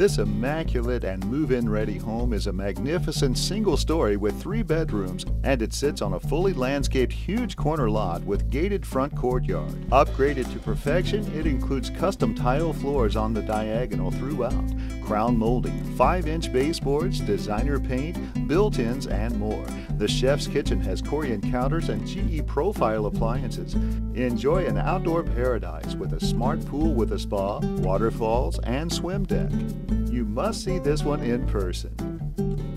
This immaculate and move-in ready home is a magnificent single story with three bedrooms and it sits on a fully landscaped huge corner lot with gated front courtyard. Upgraded to perfection, it includes custom tile floors on the diagonal throughout, crown molding, 5-inch baseboards, designer paint, built-ins and more. The chef's kitchen has Corian counters and GE profile appliances. Enjoy an outdoor paradise with a smart pool with a spa, waterfalls and swim deck must see this one in person.